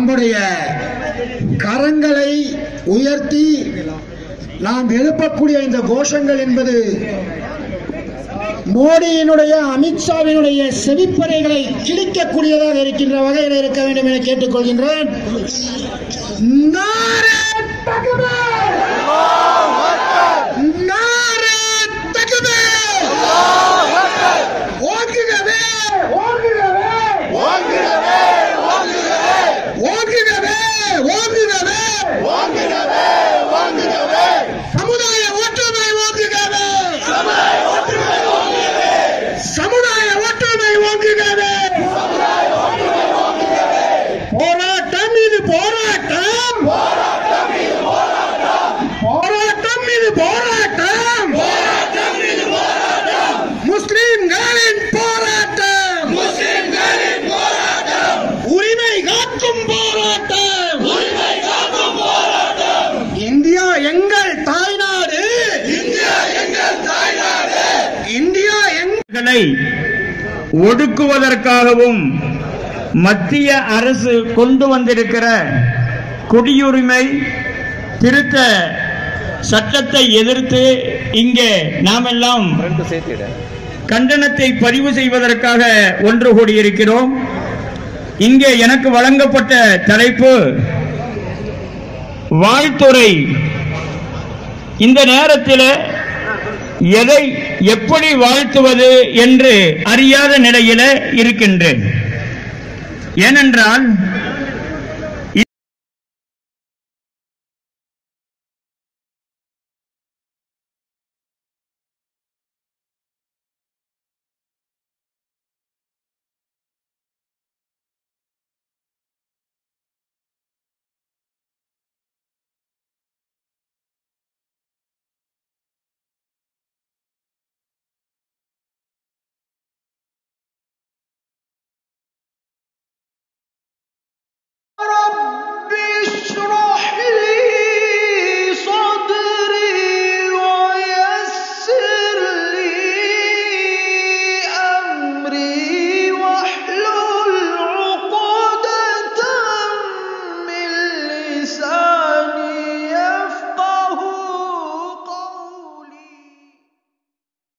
நம்முடைய கரங்களை உயர்த்தி நாம் எழுப்பக்கூடிய இந்த கோஷங்கள் என்பது மோடியினுடைய அமித்ஷாவினுடைய செவிப்பறைகளை கிழிக்கக்கூடியதாக இருக்கின்ற வகையில் இருக்க வேண்டும் என கேட்டுக்கொள்கின்றேன். களை ஒடுக்குவதற்காகவும் மத்திய அரசு கொண்டு வந்திருக்கிற குடியுரிமை திருத்த சட்டத்தை எதிர்த்து இங்கே நாமெல்லாம் கண்டனத்தை பதிவு செய்வதற்காக ஒன்று கூடியிருக்கிறோம். இங்கே எனக்கு வழங்கப்பட்ட தலைப்பு வாழ்த்துறை. இந்த நேரத்தில் எதை எப்படி வாழ்த்துவது என்று அறியாத நிலையில இருக்கின்றேன். ஏனென்றால்